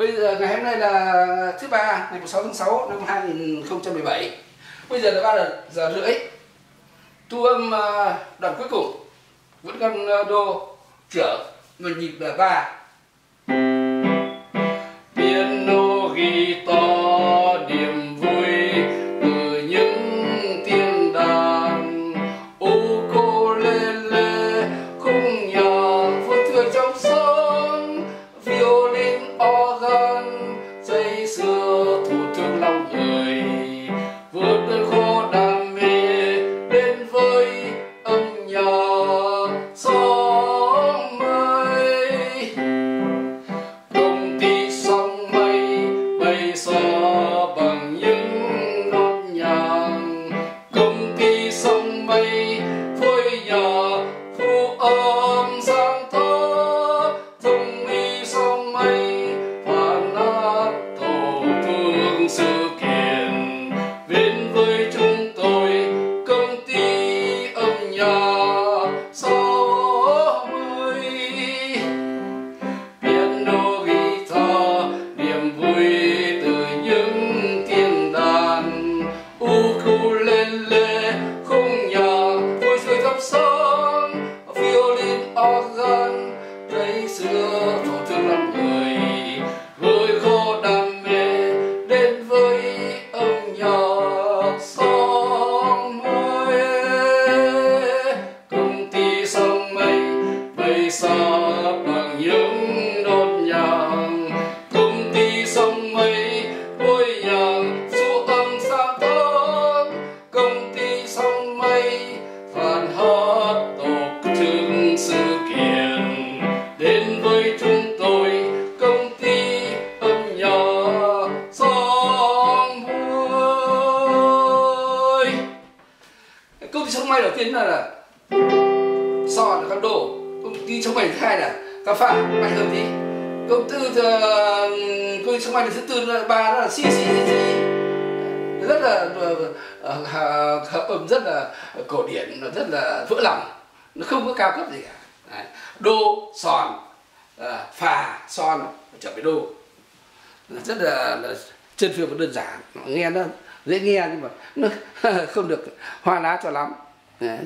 bây giờ ngày hôm nay là thứ ba ngày 16 tháng 6 năm 2017 bây giờ là 3 giờ, giờ rưỡi. Tu âm ờ, đoạn cuối cùng. Vẫn con ờ, đô trưởng một nhịp là ba. Piano guitar niềm all the công ty đầu tiên là, là son là các đồ. Công ty chống mây thứ hai là các phạ mạnh hơn tí công tư ờ, công ty chống mây thứ tư là ba đó là si si si rất là ờ, ờ, hợp âm rất là cổ điển nó rất là vỡ lòng. Nó không có cao cấp gì cả. Đấy. đô sòn ờ, phà son trở về đô. Rất là, là chân phiêu và đơn giản nghe nó dễ nghe nhưng mà nó không được hoa lá cho lắm Đấy.